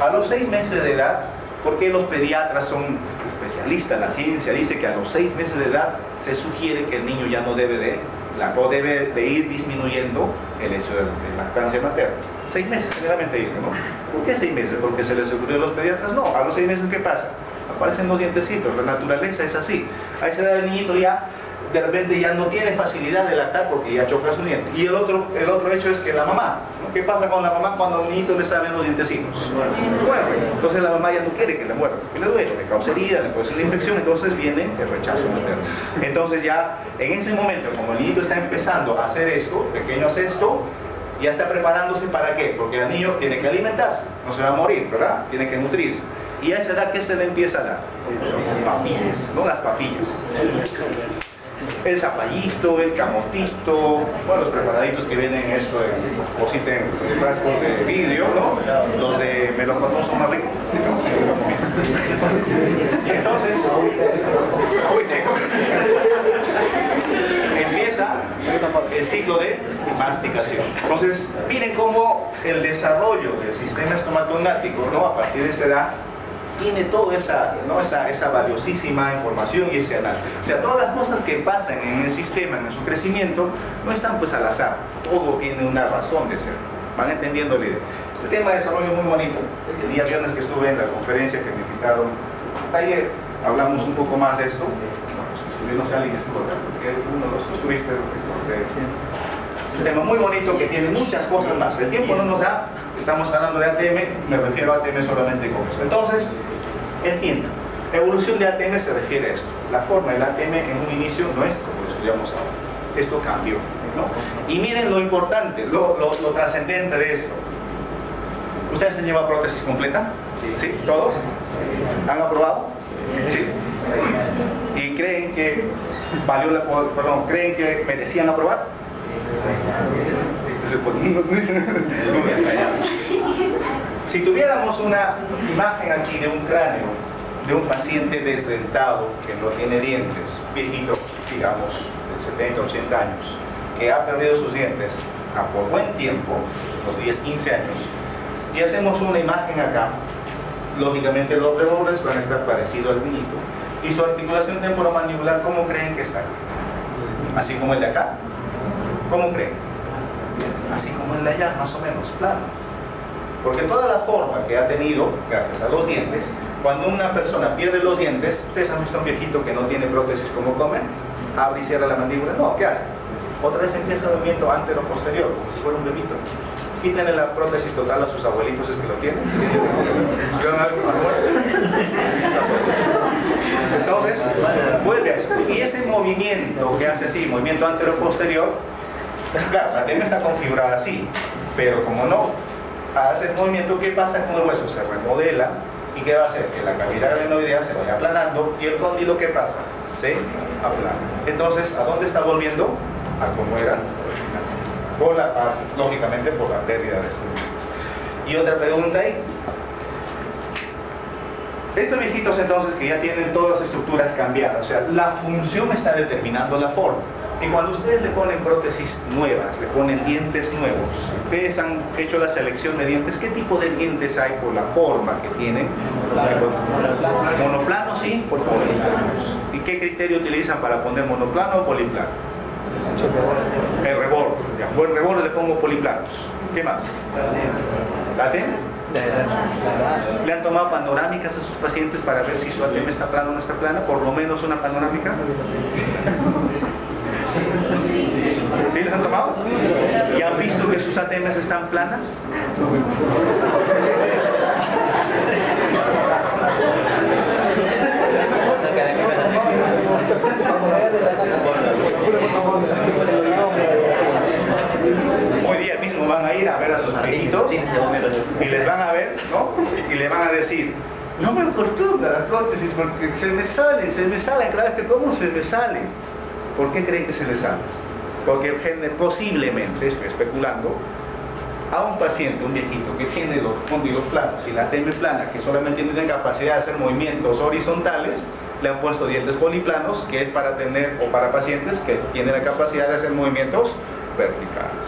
a los seis meses de edad, porque los pediatras son especialistas la ciencia, dice que a los seis meses de edad se sugiere que el niño ya no debe de, la, no debe de ir disminuyendo el hecho de, de lactancia materna. Seis meses generalmente dicen, ¿no? ¿Por qué seis meses? Porque se les ocurrió a los pediatras, no, a los seis meses ¿qué pasa? Aparecen los dientecitos, la naturaleza es así. A esa edad el niñito ya de repente ya no tiene facilidad de lactar porque ya choca su diente. Y el otro, el otro hecho es que la mamá. ¿qué pasa con la mamá cuando a un niñito le salen los dientecitos? Bueno, entonces la mamá ya no quiere que le muerda, que le duele, le causa herida, le puede hacer la infección, entonces viene el rechazo materno. Entonces ya en ese momento, como el niñito está empezando a hacer esto, pequeño hace esto, ya está preparándose para qué? Porque el niño tiene que alimentarse, no se va a morir, ¿verdad? Tiene que nutrirse. Y a esa edad, ¿qué se le empieza a dar? Papillas, ¿no? Las papillas el zapallito, el camotito, bueno, los preparaditos que vienen en esto de cosita en frascos de vidrio, ¿no? Los de melocotón son más ricos. Y entonces, empieza el ciclo de masticación. Entonces, miren cómo el desarrollo del sistema estomatognático, ¿no? A partir de esa edad, tiene toda esa, ¿no? esa, esa valiosísima información y ese análisis. O sea, todas las cosas que pasan en el sistema, en su crecimiento, no están pues al azar. Todo tiene una razón de ser. ¿Van entendiendo la idea? Este tema de desarrollo es muy bonito. El día viernes que estuve en la conferencia que me invitaron, ayer hablamos un poco más de esto. Bueno, si sé alguien que porque uno de los estuviste, un tema muy bonito que tiene muchas cosas más. El tiempo no nos da, estamos hablando de ATM, me refiero a ATM solamente con eso. Entonces, entienda, evolución de ATM se refiere a esto. La forma del ATM en un inicio no es como lo estudiamos ahora. Esto cambió. ¿no? Y miren lo importante, lo, lo, lo trascendente de esto. ¿Ustedes han llevado prótesis completa? Sí. ¿Sí? ¿Todos? ¿Han aprobado? Sí. ¿Y creen que valió la, perdón, creen que merecían aprobar? Si tuviéramos una imagen aquí de un cráneo de un paciente desdentado que no tiene dientes, viejito, digamos, de 70, 80 años, que ha perdido sus dientes a por buen tiempo, unos 10, 15 años, y hacemos una imagen acá, lógicamente los rebores van a estar parecidos al vinito, y su articulación temporomandibular, ¿cómo creen que está? Así como el de acá. ¿Cómo creen? Así como el de allá, más o menos, plano. Porque toda la forma que ha tenido, gracias a los dientes, cuando una persona pierde los dientes, ustedes han visto un viejito que no tiene prótesis como comen, abre y cierra la mandíbula, no, ¿qué hace? Otra vez empieza el movimiento antero-posterior, como si fuera un bebito. Quítenle la prótesis total a sus abuelitos, es que lo tienen. Entonces, vuelve a eso. Y ese movimiento que hace así, movimiento antero-posterior, claro, la tena está configurada así, pero como no hace el movimiento, ¿qué pasa con el hueso? Se remodela y ¿qué va a hacer? Que la cavidad glenoidea se vaya aplanando y el cóndilo, ¿qué pasa? Se aplana. Entonces, ¿a dónde está volviendo? A como era por la, lógicamente por la pérdida de dientes. Y otra pregunta ahí. Estos viejitos entonces que ya tienen todas las estructuras cambiadas, o sea, la función está determinando la forma. Y cuando ustedes le ponen prótesis nuevas, le ponen dientes nuevos, ustedes han hecho la selección de dientes, ¿qué tipo de dientes hay por la forma que tienen? Monoplano, sí, por poliplanos. ¿Y qué criterio utilizan para poner monoplano o poliplano? El rebord. Ya, buen rebord le pongo poliplanos. ¿Qué más? ¿La ¿Le han tomado panorámicas a sus pacientes para ver si su ATM está plana o no está plana? Por lo menos una panorámica. ¿Sí les han tomado? ¿Y han visto que sus ATMs están planas? Hoy día mismo van a ir a ver a sus viejitos y les van a ver, ¿no? Y le van a decir, no me acostumbra la prótesis porque se me sale, se me sale, cada vez que como se me sale. ¿Por qué creen que se les sale? El gen posiblemente, estoy especulando, a un paciente, un viejito que tiene los cóndilos planos y la TM plana, que solamente tiene capacidad de hacer movimientos horizontales, le han puesto dientes poliplanos, que es para tener, o para pacientes que tienen la capacidad de hacer movimientos verticales.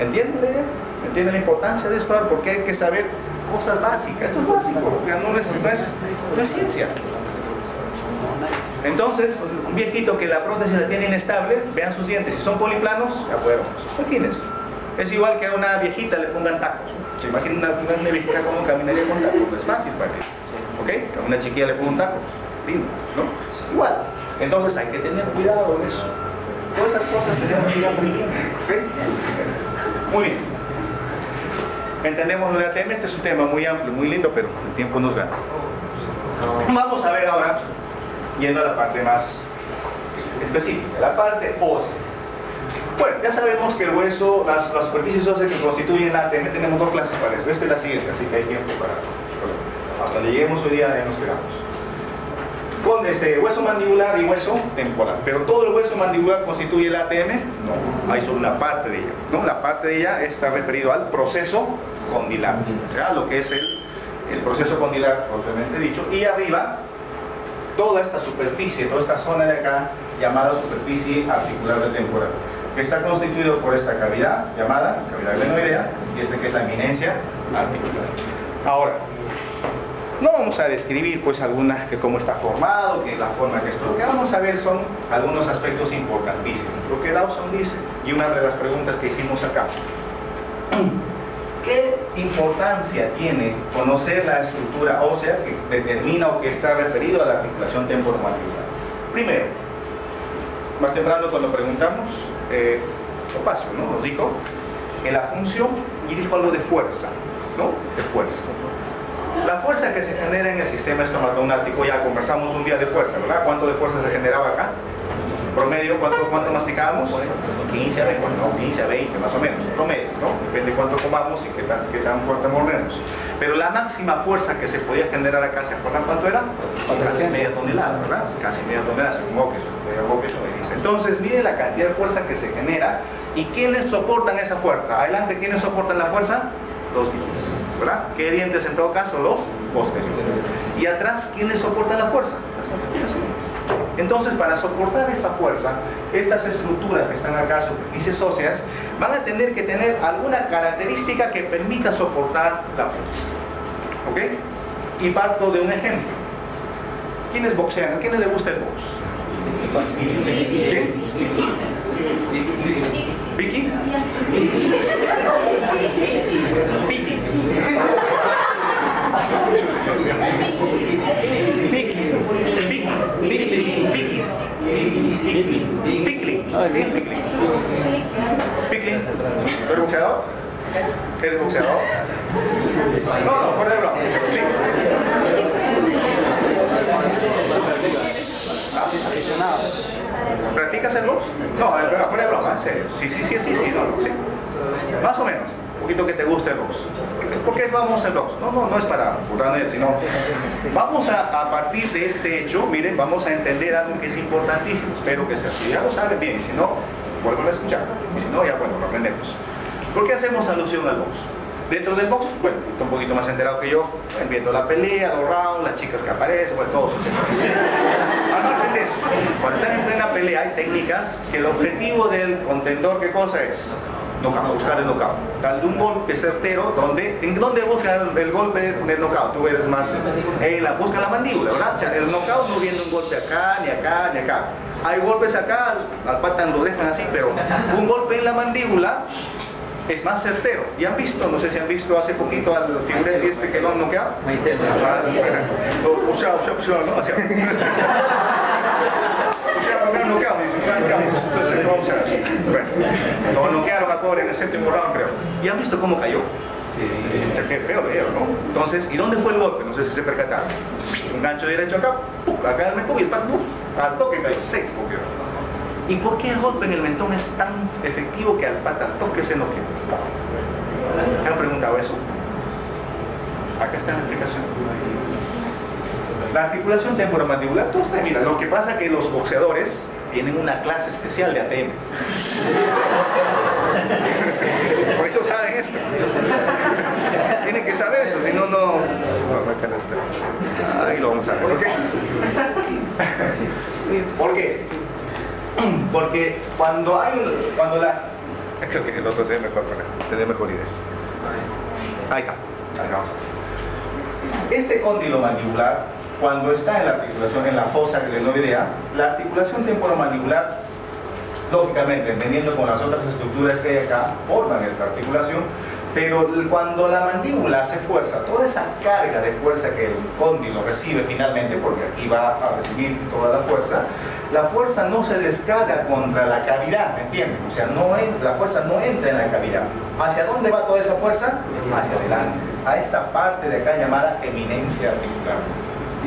¿Entienden? ¿Entienden la importancia de esto? Porque hay que saber cosas básicas. Esto es básico, no es, no es, no es ciencia. Entonces, un viejito que la prótesis la tiene inestable, vean sus dientes, si son poliplanos, ya. Imagínense. Es igual que a una viejita le pongan tacos. ¿Se imagina una, viejita cómo caminaría con tacos? Es fácil para que. ¿Ok? A una chiquilla le pongan tacos. Lindo, ¿no? Igual. Entonces hay que tener cuidado con eso. Todas esas cosas tenemos que ir aprendiendo. ¿ok? Muy bien. Entendemos lo de ATM, este es un tema muy amplio, muy lindo, pero el tiempo nos gana. Vamos a ver ahora, yendo a la parte más específica, la parte ósea. Bueno, ya sabemos que el hueso, las, las superficies óseas que constituyen el ATM, tenemos dos clases para eso. Esta es la siguiente, así que hay tiempo para... Hasta donde lleguemos hoy día nos quedamos. Con este hueso mandibular y hueso temporal. Pero todo el hueso mandibular constituye el ATM, no, hay solo una parte de ella. ¿no? La parte de ella está referido al proceso condilar, o lo que es el, el proceso condilar propiamente dicho. Y arriba, toda esta superficie, toda esta zona de acá, llamada superficie articular del temporal, que está constituido por esta cavidad llamada cavidad glenoidea y este que es la eminencia articular. Ahora, no vamos a describir pues algunas que cómo está formado, que la forma que esto. Lo que vamos a ver son algunos aspectos importantísimos. Lo que Dawson dice y una de las preguntas que hicimos acá. ¿Qué importancia tiene conocer la estructura ósea que determina o que está referido a la articulación temporomandibular? Primero, más temprano cuando preguntamos, eh, Opacio, ¿no? Nos dijo que la función, y dijo algo de fuerza, ¿no? De fuerza. La fuerza que se genera en el sistema estomatognático, ya conversamos un día de fuerza, ¿verdad? ¿Cuánto de fuerza se generaba acá? Promedio, ¿cuánto, cuánto masticábamos? 15 a 20, ¿no? 15 a 20 más o menos, promedio, ¿no? Depende de cuánto comamos y qué tan, qué tan fuerte mordemos. Pero la máxima fuerza que se podía generar acá, ¿se acuerdan cuánto era? Casi media tonelada, ¿verdad? Casi media tonelada, Boques me dice. Entonces, mire la cantidad de fuerza que se genera y quiénes soportan esa fuerza. Adelante, ¿quiénes soportan la fuerza? Los dientes, ¿verdad? ¿Qué dientes en todo caso? Los posteriores. Y atrás, ¿quiénes soportan la fuerza? Entonces, para soportar esa fuerza, estas estructuras que están acá, superficies óseas, van a tener que tener alguna característica que permita soportar la fuerza. ¿Ok? Y parto de un ejemplo. ¿Quiénes boxean? ¿A quiénes le gusta el box? ¿Vicky? ¿Vicky? Vicky. ¿Eres boxeador? ¿Eres boxeador? No, no, por el broma. ¿Practicas el box? No, es verdad, fuera de broma, en serio. Sí, sí, sí, sí, sí, no, no, sí. Más o menos, un poquito que te guste el box. ¿Por qué vamos al box? No, no, no es para burlarme, sino vamos a, partir de este hecho, miren, vamos a entender algo que es importantísimo. Espero que sea así. Ya lo saben bien, si no, vuelvo a escuchar. Y si no, ya bueno, lo aprendemos. ¿Por qué hacemos alusión al box? Dentro del box, bueno, un poquito más enterado que yo, viendo la pelea, los rounds, las chicas que aparecen, bueno, todo margen de eso, cuando están en plena pelea hay técnicas que el objetivo del contendor, ¿qué cosa es? Knockout, buscar el knockout. De un golpe certero, donde, ¿en dónde busca el, el golpe del knockout? Tú eres más, eh, la, busca la mandíbula, ¿verdad? O sea, el knockout no viene un golpe acá, ni acá, ni acá. Hay golpes acá, al pata lo dejan así, pero un golpe en la mandíbula es más certero. ¿Y han visto? No sé si han visto hace poquito al figurel este que lo han noqueado. Ah, O sea, o sea, o sea, sea, lo han dicen, lo han noqueado. Entonces, vamos a ver. Bueno, lo noquearon a pobre en el séptimo round, creo. ¿Y han visto cómo cayó? O sea, qué feo veo, ¿no? Entonces, ¿y dónde fue el golpe? No sé si se percataron. Un gancho derecho acá, ¡pum! acá en el mentón y pan, ¡pum! al toque cayó, seco. ¿Y por qué el golpe en el mentón es tan efectivo que al pata al toque se noquea? ¿Me han preguntado eso? Acá está la explicación. La articulación temporomandibular, tú está, mira, lo que pasa es que los boxeadores tienen una clase especial de ATM. Por eso saben esto. Tienen que saber esto, si no, no... Ahí lo vamos a ver. ¿Por qué? ¿Por qué? Porque cuando hay, cuando la... Creo que el otro se ve mejor tener mejor idea. Ahí está. Ahí vamos. Este cóndilo mandibular, cuando está en la articulación, en la fosa glenoidea, la articulación temporomandibular, lógicamente, entendiendo con las otras estructuras que hay acá, forman esta articulación, pero cuando la mandíbula hace fuerza, toda esa carga de fuerza que el cóndilo recibe finalmente, porque aquí va a recibir toda la fuerza, la fuerza no se descarga contra la cavidad, ¿me entienden? O sea, no en- la fuerza no entra en la cavidad. ¿Hacia dónde va toda esa fuerza? Hacia adelante, a esta parte de acá llamada eminencia articular.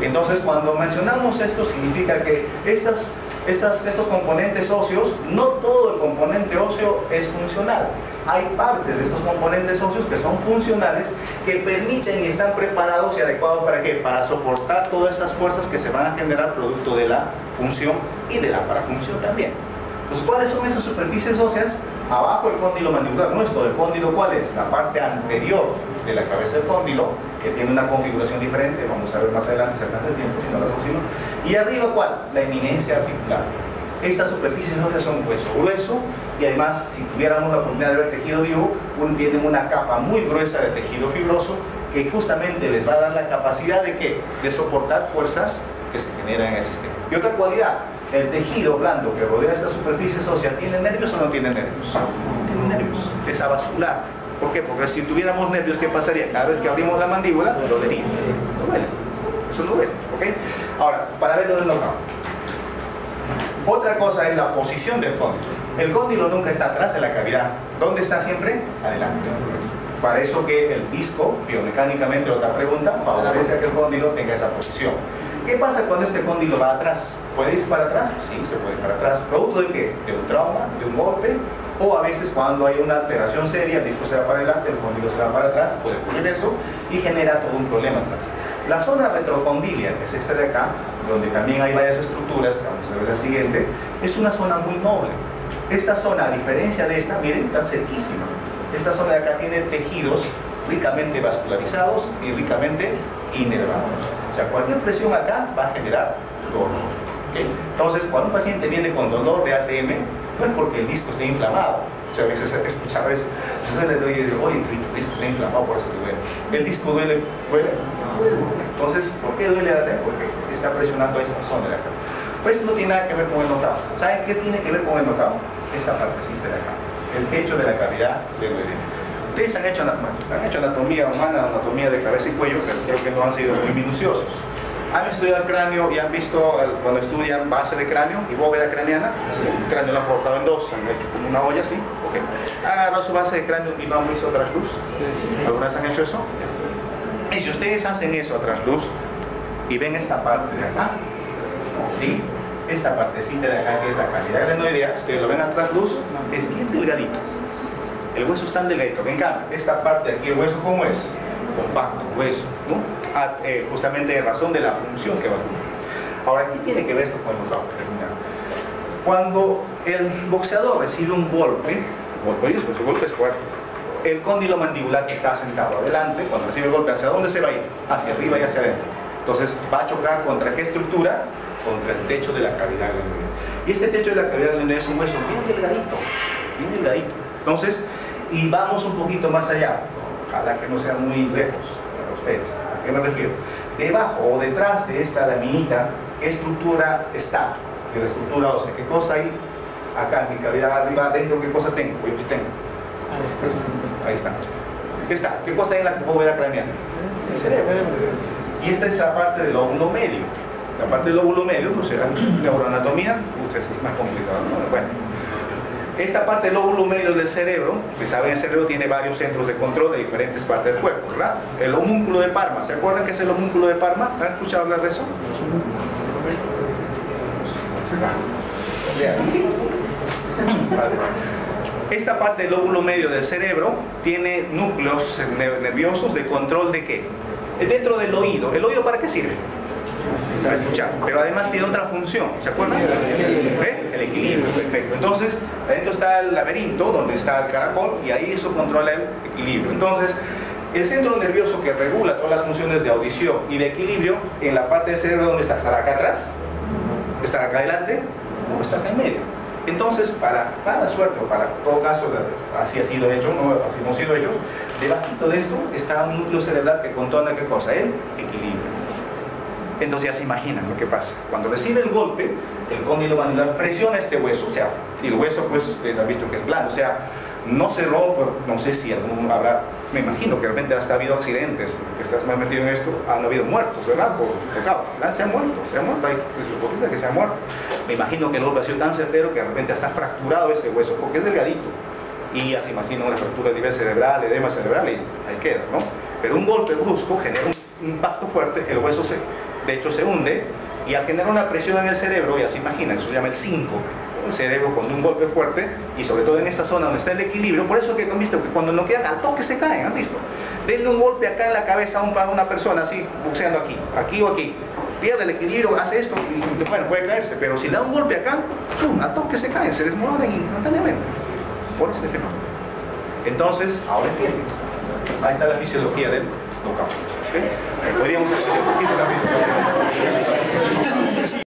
Entonces, cuando mencionamos esto, significa que estas, estas, estos componentes óseos, no todo el componente óseo es funcional. Hay partes de estos componentes óseos que son funcionales, que permiten y están preparados y adecuados para qué? Para soportar todas esas fuerzas que se van a generar producto de la función y de la parafunción también. Entonces, ¿cuáles son esas superficies óseas? Abajo el cóndilo mandibular nuestro, el cóndilo ¿cuál es? La parte anterior de la cabeza del cóndilo, que tiene una configuración diferente, vamos a ver más adelante, se alcanza el tiempo, si no la próxima. Y arriba ¿cuál? La eminencia articular. Estas superficies óseas son hueso grueso y además si tuviéramos la oportunidad de ver tejido vivo, un- tienen una capa muy gruesa de tejido fibroso que justamente les va a dar la capacidad de qué? De soportar fuerzas que se generan en el sistema. Y otra cualidad, el tejido blando que rodea esta superficie ósea, ¿tiene nervios o no tiene nervios? Tiene nervios, es avascular. ¿Por qué? Porque si tuviéramos nervios, ¿qué pasaría? Cada vez que abrimos la mandíbula, lo duele. Eso lo duele, ¿ok? Ahora, para ver dónde nos vamos. Otra cosa es la posición del cóndilo. El cóndilo nunca está atrás de la cavidad. ¿Dónde está siempre? Adelante. Para eso que el disco, biomecánicamente otra pregunta, favorece a que el cóndilo tenga esa posición. ¿Qué pasa cuando este cóndilo va atrás? ¿Puede ir para atrás? Sí, se puede ir para atrás. ¿Producto de qué? De un trauma, de un golpe, o a veces cuando hay una alteración seria, el disco se va para adelante, el cóndilo se va para atrás, puede ocurrir eso y genera todo un problema atrás. La zona retrocondilia, que es esta de acá, donde también hay varias estructuras, que vamos a ver la siguiente, es una zona muy noble. Esta zona, a diferencia de esta, miren, está cerquísima. Esta zona de acá tiene tejidos ricamente vascularizados y ricamente inervados. O sea, cualquier presión acá va a generar dolor. Entonces, cuando un paciente viene con dolor de ATM, no es porque el disco esté inflamado. A veces he escuchado eso. Yo le doy y digo, oye, el disco está inflamado, por eso te duele. El disco duele, duele. Entonces, ¿por qué duele ATM? Porque está presionando esta zona de acá. Pues no tiene nada que ver con el notado. ¿Saben qué tiene que ver con el notado? Esta partecita de acá. El techo de la cavidad del duodeno. Ustedes han hecho, han hecho anatomía humana, anatomía de cabeza y cuello, pero creo que no han sido muy minuciosos. ¿Han estudiado el cráneo y han visto cuando estudian base de cráneo y bóveda craneana? El cráneo lo han cortado en dos, han hecho como una olla así. Ok. ¿Han agarrado su base de cráneo y lo han visto a trasluz? ¿Alguna vez han hecho eso? Y si ustedes hacen eso a trasluz y ven esta parte de acá, ¿sí? Esta partecita de acá que es la cavidad glenoidea, si ustedes lo ven a trasluz, es bien delgadito. El hueso está delgadito. En cambio, esta parte de aquí, el hueso, ¿cómo es? Compacto, hueso, ¿no? Ah, eh, justamente en razón de la función que va a cumplir. Ahora, ¿qué tiene que ver esto con el notado? Cuando el boxeador recibe un golpe, golpe, el golpe es fuerte, el cóndilo mandibular que está sentado adelante, cuando recibe el golpe, ¿hacia dónde se va a ir? Hacia arriba y hacia adentro. Entonces, va a chocar contra qué estructura? Contra el techo de la cavidad glenoidea. Y este techo de la cavidad glenoidea es un hueso bien delgadito, bien delgadito. Entonces, y vamos un poquito más allá, ojalá que no sea muy lejos para ustedes. ¿A qué me refiero? Debajo o detrás de esta laminita, ¿qué estructura está? De la estructura ósea, ¿qué cosa hay? Acá en mi cavidad arriba, adentro, ¿qué cosa tengo? Pues tengo. Ahí está. ¿Qué está? ¿Qué cosa hay en la bóveda craneana? El cerebro. Y esta es la parte del lóbulo medio. La parte del lóbulo medio, pues será neuroanatomía, pues es más complicado. ¿no? Bueno, esta parte del lóbulo medio del cerebro, que saben, el cerebro tiene varios centros de control de diferentes partes del cuerpo, ¿verdad? El homúnculo de Parma, ¿se acuerdan qué es el homúnculo de Parma? ¿Han escuchado hablar de eso? Esta parte del lóbulo medio del cerebro tiene núcleos ner- nerviosos de control de qué? Dentro del oído. ¿El oído para qué sirve? Pero además tiene otra función. ¿Se acuerdan? El equilibrio, perfecto. Entonces, adentro está el laberinto, donde está el caracol, y ahí eso controla el equilibrio. Entonces, el centro nervioso que regula todas las funciones de audición y de equilibrio, en la parte del cerebro, ¿dónde está? ¿Estará acá atrás? ¿Estará acá adelante? ¿O está acá en medio? Entonces, para mala suerte, o para todo caso, así ha sido hecho, no así hemos sido hechos, debajito de esto está un núcleo cerebral que controla qué cosa, el equilibrio. Entonces ya se imaginan lo que pasa. Cuando recibe el golpe, el cóndilo mandibular presiona este hueso, o sea, y el hueso pues ustedes han visto que es blando, o sea, no cerró, pero no sé si algún habrá, me imagino que realmente hasta ha habido accidentes, que estás más metido en esto, han habido muertos, ¿verdad? Por pecado. Se han muerto, se han muerto, hay posibilidad que se han muerto. Me imagino que el golpe ha sido tan certero que de repente hasta fracturado ese hueso, porque es delgadito. Y ya se imagina una fractura de nivel cerebral, edema cerebral, y ahí queda, ¿no? Pero un golpe brusco genera un impacto fuerte, el hueso se, de hecho se hunde, y al generar una presión en el cerebro, ya se imagina, eso se llama el 5, el cerebro con un golpe fuerte y sobre todo en esta zona donde está el equilibrio, por eso que han visto que cuando no quedan al toque se caen, ¿han visto? Denle un golpe acá en la cabeza a, un- a una persona así, buceando aquí, aquí o aquí, pierde el equilibrio, hace esto y bueno, puede caerse, pero si le da un golpe acá, ¡pum! al toque se caen, se desmoronan instantáneamente por este fenómeno. Entonces, ahora entiendes. Ahí está la fisiología del knockout. Eh, Podríamos hacer un poquito fisiología.